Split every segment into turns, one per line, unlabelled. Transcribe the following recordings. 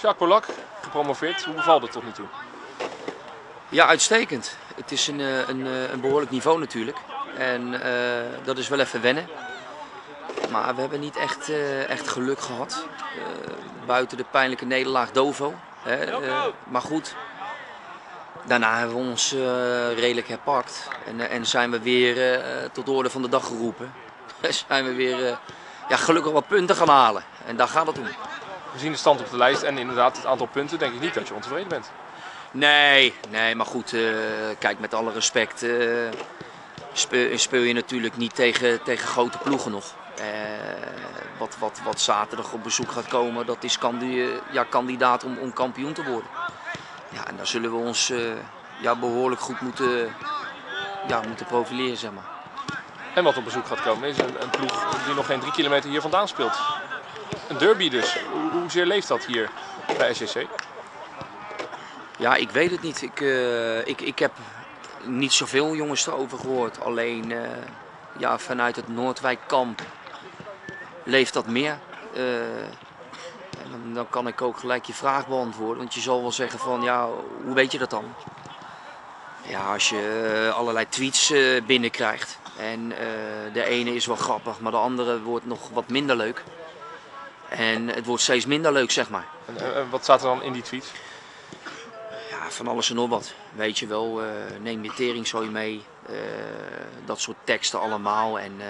Jacques Polak, gepromoveerd. Hoe bevalt het tot nu toe?
Ja, uitstekend. Het is een, eh, een, eh, een behoorlijk niveau natuurlijk. En eh, dat is wel even wennen. Maar we hebben niet echt, echt geluk gehad. Eh, buiten de pijnlijke nederlaag Dovo. Hè, maar goed, daarna hebben we ons redelijk herpakt. En, en zijn we weer tot de orde van de dag geroepen. zijn we weer ja, gelukkig wat punten gaan halen. En daar gaat het om.
Gezien de stand op de lijst en inderdaad het aantal punten, denk ik niet dat je ontevreden bent.
Nee, nee, maar goed, eh, kijk, met alle respect eh, speel, speel je natuurlijk niet tegen, tegen grote ploegen nog. Eh, wat, wat, wat zaterdag op bezoek gaat komen, dat is ja, kandidaat om, om kampioen te worden. Ja, en daar zullen we ons ja, behoorlijk goed moeten, ja, moeten profileren, zeg maar.
En wat op bezoek gaat komen is een, een ploeg die nog geen drie kilometer hier vandaan speelt. Een derby dus. Hoe, hoezeer leeft dat hier bij SCC?
Ja, ik weet het niet. Ik, eh, ik, ik heb niet zoveel jongens erover gehoord. Alleen eh, ja, vanuit het Noordwijkkamp leeft dat meer. Eh, dan, dan kan ik ook gelijk je vraag beantwoorden. Want je zal wel zeggen van, ja, hoe weet je dat dan? Ja, als je allerlei tweets binnenkrijgt. En de ene is wel grappig, maar de andere wordt nog wat minder leuk. En het wordt steeds minder leuk, zeg maar.
En, en- en wat staat er dan in die tweets?
Ja, van alles en nog wat. Weet je wel, eh, neem je teringzooi mee. eh, dat soort teksten allemaal. En eh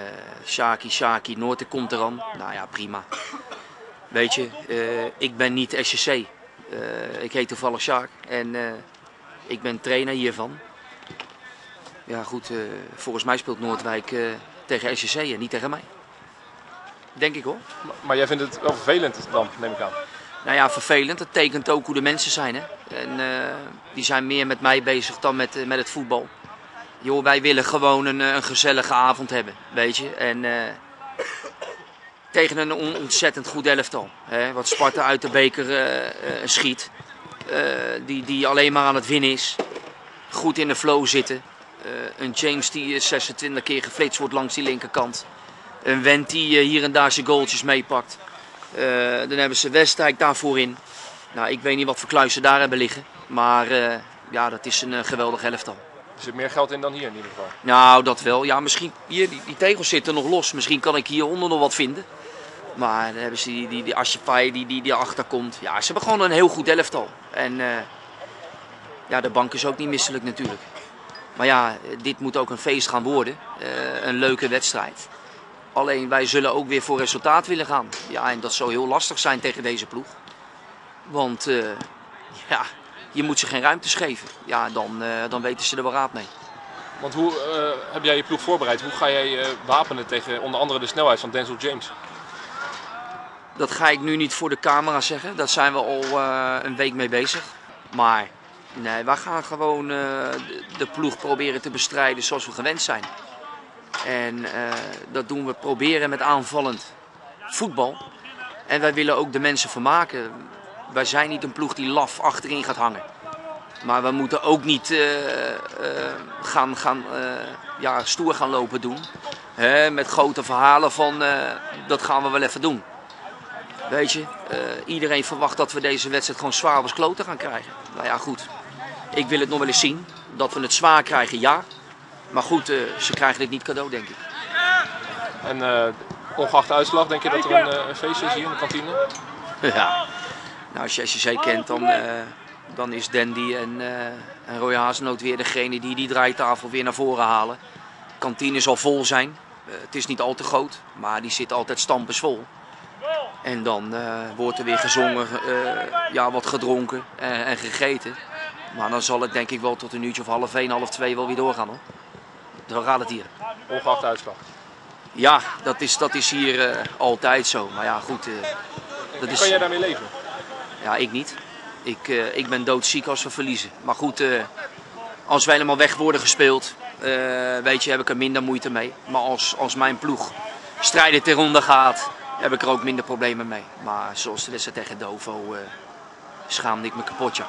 Shaki, Shaki, Noorten komt eraan. Nou ja, prima. Weet je, eh, ik ben niet SCC. Eh, ik heet toevallig Sjaak. En eh, ik ben trainer hiervan. Ja goed, eh, volgens mij speelt Noordwijk eh, tegen SCC en niet tegen mij. Denk ik hoor.
Maar, maar jij vindt het wel vervelend dan, neem ik aan.
Nou ja, vervelend. Dat tekent ook hoe de mensen zijn. Hè? En eh, die zijn meer met mij bezig dan met, eh, met het voetbal. Joh, wij willen gewoon een, eh, een gezellige avond hebben, weet je. En tegen een on- ontzettend goed elftal. Hè? Wat Sparta uit de beker schiet. Die, die alleen maar aan het winnen is. Goed in de flow zitten. Een James die eh, 26 keer geflitst wordt langs die linkerkant. Een Wendt die eh, hier en daar zijn goaltjes meepakt. Eh, dan hebben ze Westdijk daarvoor in. Nou, ik weet niet wat voor kluizen daar hebben liggen. Maar eh, ja, dat is een geweldig elftal.
Er zit meer geld in dan hier in ieder geval.
Nou, dat wel. Ja, misschien hier, die, die tegels zitten nog los. Misschien kan ik hieronder nog wat vinden. Maar dan hebben ze die, die, die Asjepai die, die, die erachter komt. Ja, ze hebben gewoon een heel goed elftal. En ja, de bank is ook niet misselijk natuurlijk. Maar ja, dit moet ook een feest gaan worden. Een leuke wedstrijd. Alleen wij zullen ook weer voor resultaat willen gaan. Ja, en dat zou heel lastig zijn tegen deze ploeg. Want eh, ja, je moet ze geen ruimtes geven. Ja, dan, eh, dan weten ze er wel raad mee.
Want hoe eh, heb jij je ploeg voorbereid? Hoe ga jij wapenen tegen onder andere de snelheid van Denzel James?
Dat ga ik nu niet voor de camera zeggen. Daar zijn we al een week mee bezig. Maar nee, wij gaan gewoon de ploeg proberen te bestrijden zoals we gewend zijn. En eh, dat doen we proberen met aanvallend voetbal. En wij willen ook de mensen vermaken. Wij zijn niet een ploeg die laf achterin gaat hangen. Maar we moeten ook niet eh, eh, gaan, gaan, ja, stoer gaan lopen doen. Hè, met grote verhalen van dat gaan we wel even doen. Weet je, iedereen verwacht dat we deze wedstrijd gewoon zwaar kloten gaan krijgen. Nou ja, goed. Ik wil het nog wel eens zien. Dat we het zwaar krijgen, ja. Maar goed, eh, ze krijgen dit niet cadeau, denk ik.
En eh, ongeacht de uitslag, denk je dat er een, eh, een feestje is hier in de kantine?
Ja. Nou, als je SCC kent, dan, dan is Dandy en, en Roy Hazenhout weer degene die die draaitafel weer naar voren halen. De kantine zal vol zijn. Het is niet al te groot, maar die zit altijd stampensvol. En dan wordt er weer gezongen, ja, wat gedronken en, en gegeten. Maar dan zal het denk ik wel tot een uurtje of half één, half twee wel weer doorgaan hoor. Zo gaat het hier.
Ongeacht de uitslag.
Ja, dat is, dat is hier eh, altijd zo. Maar ja, goed. eh, dat is...
Kan jij daarmee leven?
Ja, ik niet. Ik, eh, ik ben doodziek als we verliezen. Maar goed, als we helemaal weg worden gespeeld, weet je, heb ik er minder moeite mee. Maar als, als mijn ploeg strijden ten ronde gaat, heb ik er ook minder problemen mee. Maar zoals de wedstrijd tegen Dovo, schaamde ik me kapot, ja.